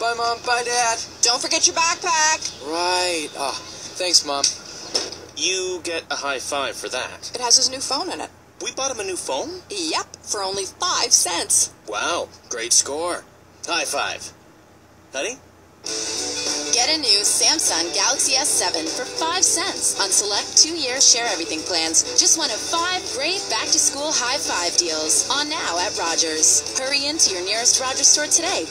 Bye, Mom. Bye, Dad. Don't forget your backpack. Right. Oh, thanks, Mom. You get a high five for that. It has his new phone in it. We bought him a new phone? Yep, for only five cents. Wow, great score. High five. Honey? Get a new Samsung Galaxy S7 for 5 cents on select two-year share everything plans. Just one of five great back-to-school high five deals on now at Rogers. Hurry into your nearest Rogers store today